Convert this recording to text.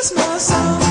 Christmas song.